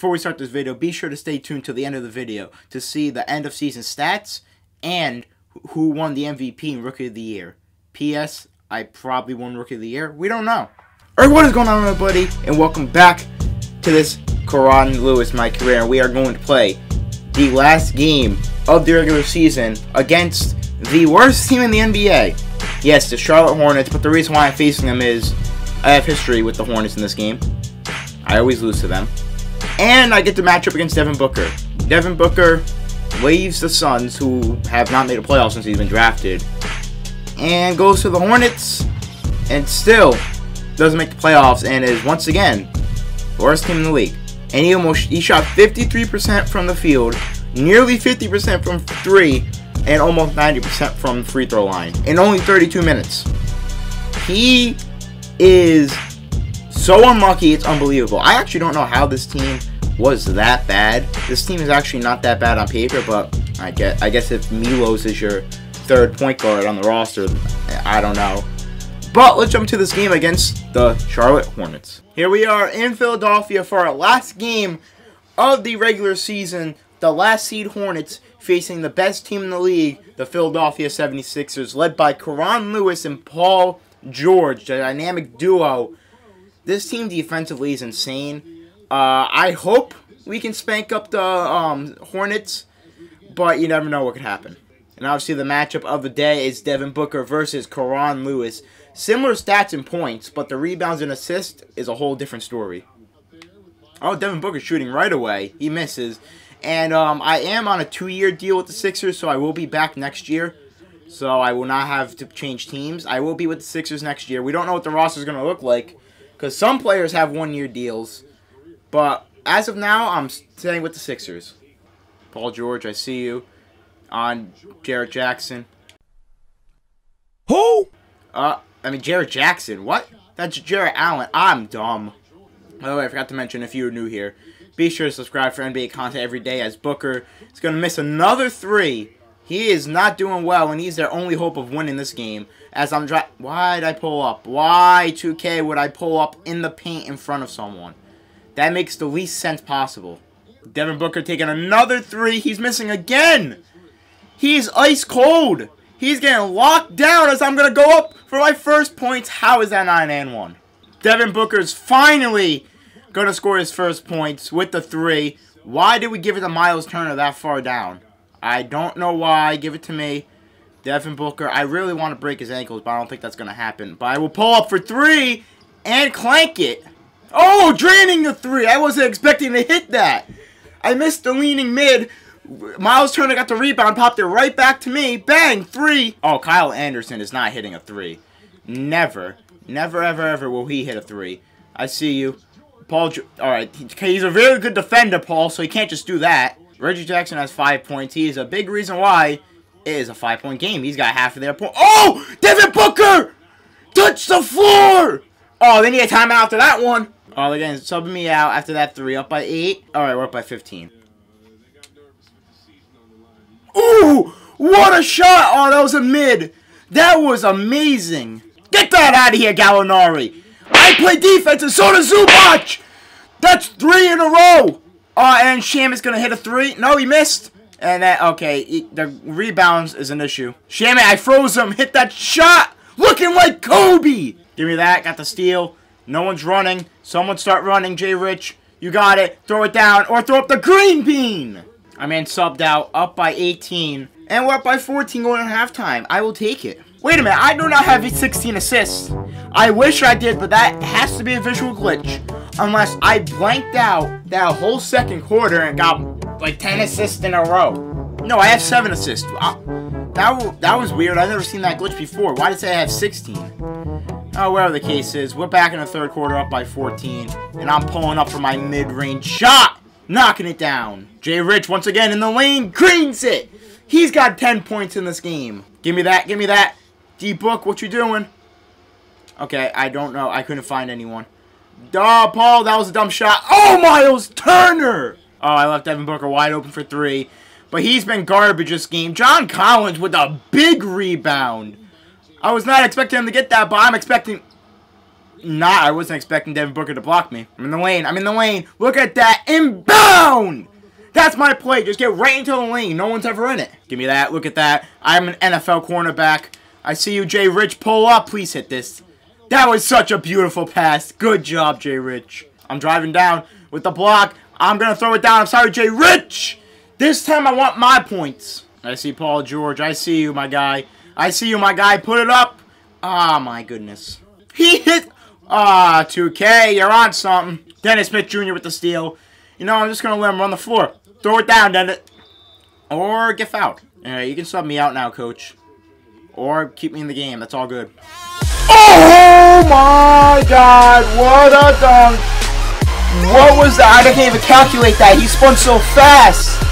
before we start this video, be sure to stay tuned till the end of the video to see the end of season stats and who won the MVP and Rookie of the Year. P.S. I probably won Rookie of the Year. We don't know. Alright, what is going on, everybody? And welcome back to this Keion Lewis My Career. We are going to play the last game of the regular season against the worst team in the NBA. Yes, the Charlotte Hornets, but the reason why I'm facing them is I have history with the Hornets in this game. I always lose to them. And I get to match up against Devin Booker. Devin Booker leaves the Suns, who have not made a playoff since he's been drafted, and goes to the Hornets, and still doesn't make the playoffs, and is once again the worst team in the league. And he almost he shot 53% from the field, nearly 50% from three, and almost 90% from the free throw line in only 32 minutes. He is so unlucky, it's unbelievable. I actually don't know how this team was that bad. This team is actually not that bad on paper, but I guess, I guess if Milos is your third point guard on the roster, I don't know. But let's jump to this game against the Charlotte Hornets. Here we are in Philadelphia for our last game of the regular season. The last seed Hornets facing the best team in the league, the Philadelphia 76ers, led by Keion Lewis and Paul George, the dynamic duo. This team defensively is insane. Uh, I hope we can spank up the um, Hornets, but you never know what could happen. And obviously the matchup of the day is Devin Booker versus Keion Lewis. Similar stats and points, but the rebounds and assists is a whole different story. Oh, Devin Booker shooting right away. He misses. And um, I am on a two-year deal with the Sixers, so I will be back next year. So I will not have to change teams. I will be with the Sixers next year. We don't know what the roster is going to look like because some players have one-year deals. But as of now, I'm staying with the Sixers. Paul George, I see you. On Jared Jackson. Who? Uh, I mean, Jared Jackson. What? That's Jarrett Allen. I'm dumb. By the way, I forgot to mention if you're new here, be sure to subscribe for NBA content every day as Booker is going to miss another three. He is not doing well, and he's their only hope of winning this game. As I'm trying... Why'd I pull up? Why, 2K, would I pull up in the paint in front of someone? That makes the least sense possible. Devin Booker taking another three. He's missing again. He's ice cold. He's getting locked down as I'm going to go up for my first points. How is that 9 and 1? Devin Booker's finally going to score his first points with the three. Why did we give it to Miles Turner that far down? I don't know why. Give it to me. Devin Booker. I really want to break his ankles, but I don't think that's going to happen. But I will pull up for three and clank it. Oh, draining the three. I wasn't expecting to hit that. I missed the leaning mid. Miles Turner got the rebound, popped it right back to me. Bang, three. Oh, Kyle Anderson is not hitting a three. Never. Never, ever, ever will he hit a three. I see you. Paul, alright, he's a very good defender, Paul, so he can't just do that. Reggie Jackson has five points. He is a big reason why it is a five-point game. He's got half of their point. Oh! Devin Booker! Touch the floor! Oh, they need a timeout after that one. Oh, they're getting subbing me out after that three. Up by eight. Alright, we're up by 15. Ooh! What a shot! Oh, that was a mid. That was amazing. Get that out of here, Gallinari. I play defense and so does Zubac. That's three in a row. Oh, and Sham is going to hit a three. No, he missed. And that, okay, he, the rebounds is an issue. Shammy, I froze him. Hit that shot. Looking like Kobe. Give me that. Got the steal. No one's running. Someone start running, Jay Rich. You got it. Throw it down or throw up the green bean. I mean, subbed out. Up by 18. And we're up by 14 going at halftime. I will take it. Wait a minute. I do not have 16 assists. I wish I did, but that has to be a visual glitch. Unless I blanked out that whole second quarter and got like 10 assists in a row. No, I have 7 assists. I, that, that was weird. I've never seen that glitch before. Why did say I have 16? Oh, whatever the case is, we're back in the third quarter up by 14. And I'm pulling up for my mid-range shot. Knocking it down. Jay Rich once again in the lane. Greens it. He's got 10 points in this game. Give me that. Give me that. D-Book, what you doing? Okay, I don't know. I couldn't find anyone. Duh, Paul, that was a dumb shot. Oh, Miles Turner! Oh, I left Devin Booker wide open for three. But he's been garbage this game. John Collins with a big rebound. I was not expecting him to get that, but I'm expecting... not. I wasn't expecting Devin Booker to block me. I'm in the lane. I'm in the lane. Look at that. Inbound! That's my play. Just get right into the lane. No one's ever in it. Give me that. Look at that. I'm an NFL cornerback. I see you, Jay Rich. Pull up. Please hit this. That was such a beautiful pass. Good job, Jay Rich. I'm driving down with the block. I'm going to throw it down. I'm sorry, Jay Rich. This time I want my points. I see Paul George. I see you, my guy. I see you, my guy. Put it up. Ah, oh, my goodness. He hit. Ah, 2K. You're on something. Dennis Smith Jr. with the steal. You know, I'm just going to let him run the floor. Throw it down, Dennis. Or get fouled. Alright, you can sub me out now, coach. Or keep me in the game. That's all good. Oh my god, what a dunk! What was that? I can't even calculate that. He spun so fast.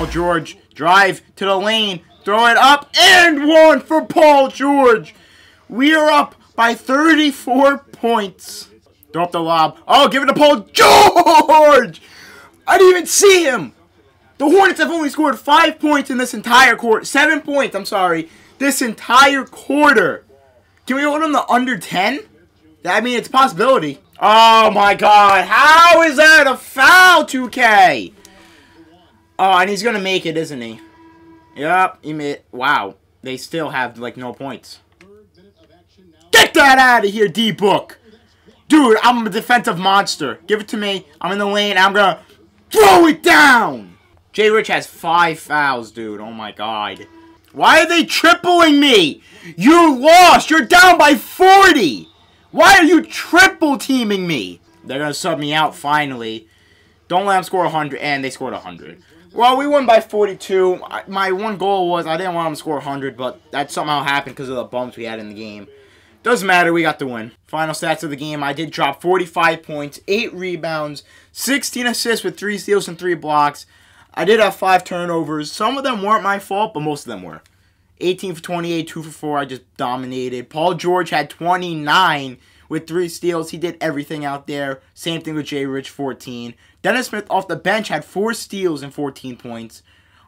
Paul George, drive to the lane, throw it up, and one for Paul George. We are up by 34 points. Throw up the lob. Oh, give it to Paul George! I didn't even see him. The Hornets have only scored five points in this entire quarter. Seven points, I'm sorry. This entire quarter. Can we hold them to under 10? I mean, it's a possibility. Oh my god. How is that a foul, 2K? Oh, and he's going to make it, isn't he? Yep, he made Wow. They still have, like, no points. Get that out of here, D-Book. Dude, I'm a defensive monster. Give it to me. I'm in the lane. I'm going to throw it down. Jay Rich has five fouls, dude. Oh my god. Why are they tripling me? You lost. You're down by 40. Why are you triple teaming me? They're going to sub me out finally. Don't let them score 100. And they scored 100. Well, we won by 42. My one goal was I didn't want them to score 100, but that somehow happened because of the bumps we had in the game. Doesn't matter, we got the win. Final stats of the game, I did drop 45 points, 8 rebounds, 16 assists with 3 steals and 3 blocks. I did have five turnovers. Some of them weren't my fault, but most of them were. 18 for 28, 2 for 4. I just dominated. Paul George had 29 with three steals. He did everything out there. Same thing with Jay Rich, 14. Dennis Smith off the bench had four steals and 14 points.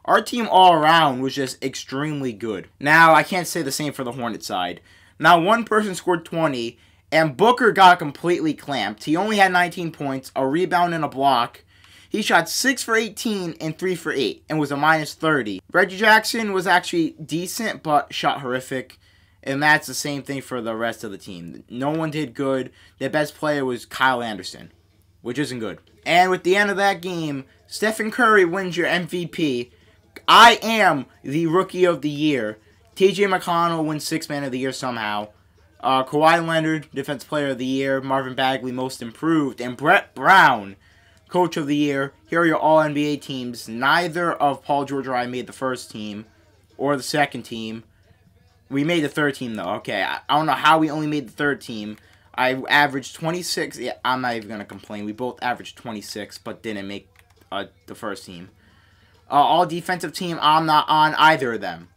Our team all around was just extremely good. Now, I can't say the same for the Hornet side. Now, one person scored 20, and Booker got completely clamped. He only had 19 points, a rebound, and a block. He shot 6 for 18 and 3 for 8 and was a minus 30. Reggie Jackson was actually decent but shot horrific. And that's the same thing for the rest of the team. No one did good. Their best player was Kyle Anderson, which isn't good. And with the end of that game, Stephen Curry wins your MVP. I am the Rookie of the Year. TJ McConnell wins Six Man of the Year somehow. Uh, Kawhi Leonard, Defense Player of the Year. Marvin Bagley, Most Improved. And Brett Brown Coach of the Year. Here are your All NBA teams. Neither of Paul George or I made the first team or the second team. We made the third team though. Okay, I, I don't know how we only made the third team. I averaged 26. Yeah, I'm not even gonna complain. We both averaged 26, but didn't make uh, the first team. Uh, all defensive team. I'm not on either of them.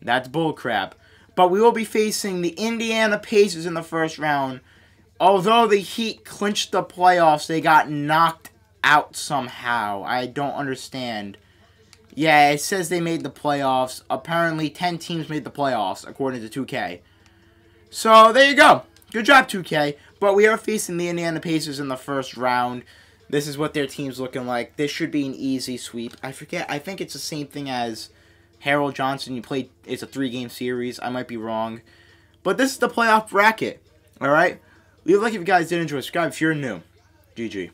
That's bullcrap. But we will be facing the Indiana Pacers in the first round. Although the Heat clinched the playoffs, they got knocked out somehow. I don't understand. Yeah, it says they made the playoffs. Apparently, 10 teams made the playoffs, according to 2K. So, there you go. Good job, 2K. But we are facing the Indiana Pacers in the first round. This is what their team's looking like. This should be an easy sweep. I forget. I think it's the same thing as Harold Johnson. You played. It's a three-game series. I might be wrong. But this is the playoff bracket. All right? Leave a like if you guys did enjoy. Subscribe if you're new. GG.